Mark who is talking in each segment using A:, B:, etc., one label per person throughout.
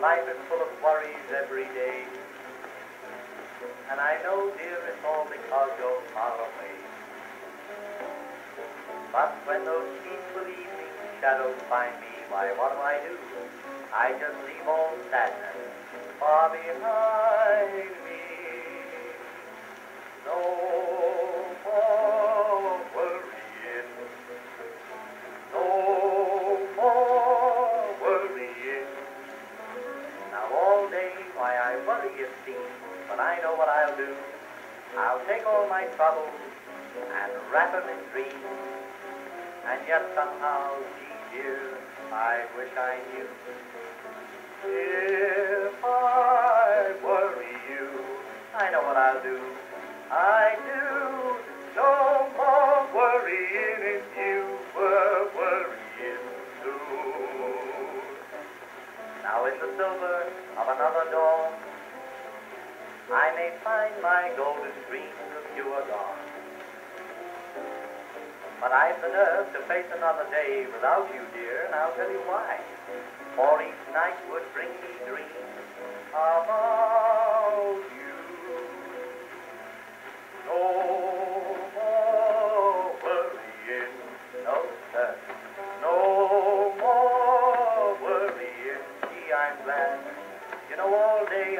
A: Life is full of worries every day. And I know, dear, it's all because you're far away. But when those peaceful evening shadows find me, why, what do I do? I just leave all sadness far behind me. But I know what I'll do. I'll take all my troubles and wrap 'em in dreams. And yet somehow, gee dear, I wish I knew. If I worry you, I know what I'll do. I do. No more worrying if you were worrying too. Now in the silver of another dawn, I may find my golden dreams of you are gone. But I've the nerve to face another day without you, dear, and I'll tell you why. For each night would bring me dreams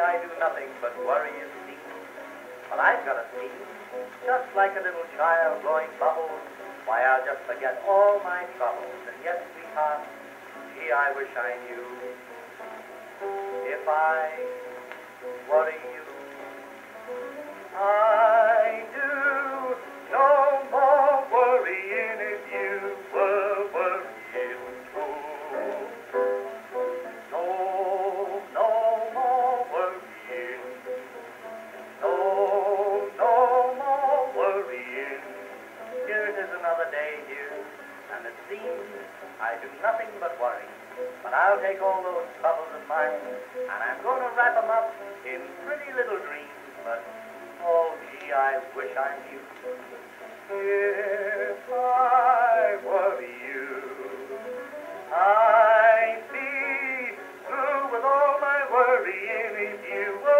A: I do nothing but worry and seem. But I've got a scheme, just like a little child blowing bubbles. Why, I'll just forget all my troubles, and yet, sweetheart, gee, I wish I knew if I worry you. I do nothing but worry. But I'll take all those troubles of mine, and I'm going to wrap 'em up in pretty little dreams. But, oh gee, I wish I knew. If I were you, I'd be through with all my worrying if you were.